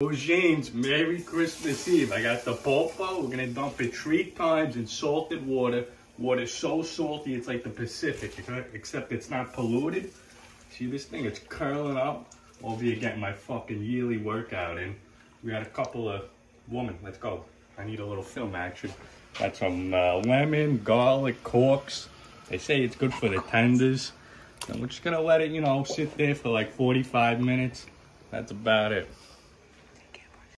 Oh, James, Merry Christmas Eve. I got the pulpo. We're gonna dump it three times in salted water. Water's so salty, it's like the Pacific, except it's not polluted. See this thing? It's curling up over here getting my fucking yearly workout in. We got a couple of woman. Let's go. I need a little film action. Got some uh, lemon, garlic, corks. They say it's good for the tenders. And we're just gonna let it, you know, sit there for like 45 minutes. That's about it.